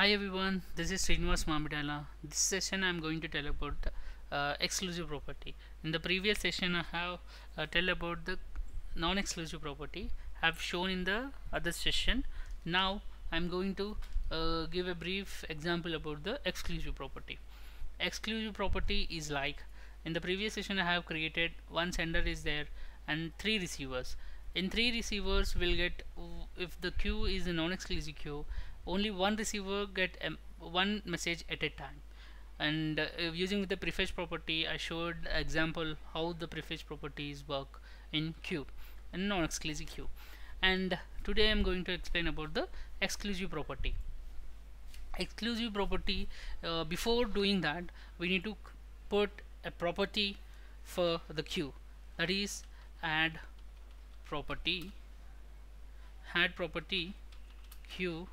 Hi everyone, this is Srinivas Mamidala. This session I am going to tell about uh, exclusive property. In the previous session I have uh, tell about the non-exclusive property I have shown in the other session. Now I am going to uh, give a brief example about the exclusive property. Exclusive property is like in the previous session I have created one sender is there and three receivers. In three receivers will get if the queue is a non-exclusive queue only one receiver get um, one message at a time. And uh, using the prefetch property I showed example how the prefetch properties work in queue and non-exclusive queue and today I'm going to explain about the exclusive property. Exclusive property uh, before doing that we need to put a property for the queue that is add property add property queue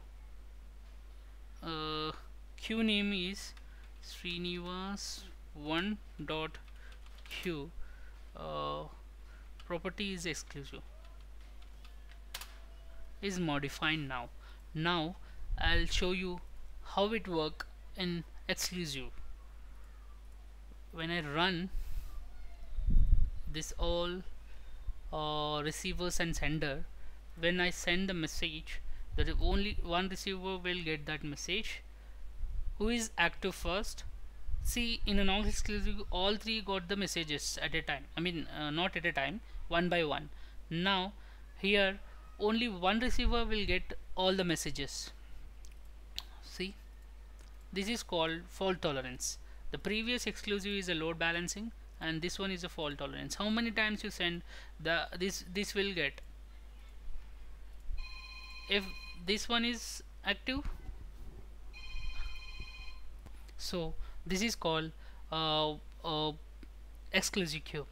uh, queue name is Srinivas 1 dot queue uh, property is exclusive. Is modified now. Now I'll show you how it work in exclusive. When I run this all uh, receivers and sender when I send the message that only one receiver will get that message. Who is active first? See in a non-exclusive all three got the messages at a time. I mean uh, not at a time one by one. Now here only one receiver will get all the messages. See? This is called fault tolerance. The previous exclusive is a load balancing and this one is a fault tolerance. How many times you send the this this will get? If this one is active. So this is called uh, uh, exclusive queue.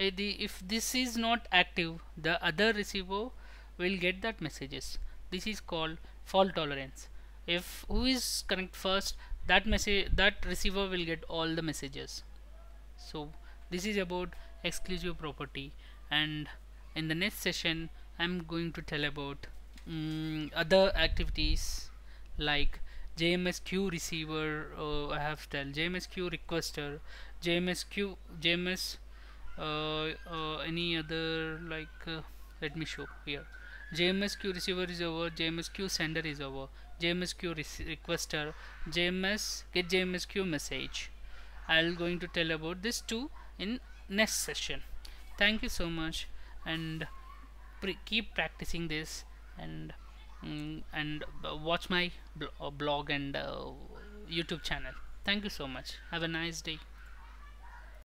Uh, the, if this is not active the other receiver will get that messages. This is called fault tolerance. If who is connect first that message that receiver will get all the messages. So this is about exclusive property. And in the next session I'm going to tell about um, other activities like JMS queue receiver uh, I have tell. JMS queue requester JMS queue JMS uh, uh, any other like uh, let me show here. JMS queue receiver is over JMS queue sender is over. JMS queue requester JMS get JMS queue message. I'll going to tell about this too in next session. Thank you so much and keep practicing this and mm, and watch my blog and uh, YouTube channel. Thank you so much. Have a nice day